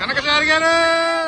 కనకచారి గారు!